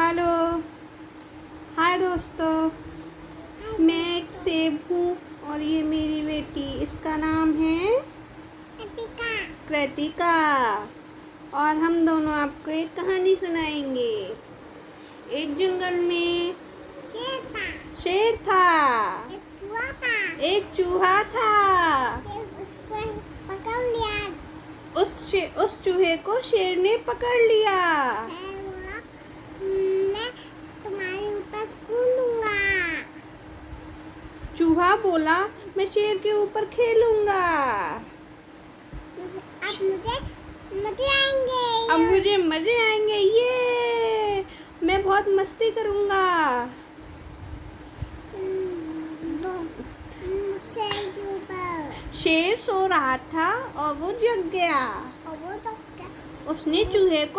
Hello. हाय दोस्तों मैं एक सेब हूँ और ये मेरी बेटी इसका नाम है कृतिका। और हम दोनों आपको एक कहानी सुनाएँगे। एक जंगल में शेर था। एक चूहा था। उसको पकड़ लिया। उस उस चूहे को शेर ने पकड़ लिया मैं तुम्हारे ऊपर कूदूँगा चूहा बोला मैं शेर के ऊपर खेलूँगा। अब मुझे मज़े आएँगे अब मुझे मज़े आएँगे ये। मैं बहुत मस्ती करूँगा। शेर ऊपर। शेर सो रहा था और वो जग गया। और वो तो क्या? उसने चूहे को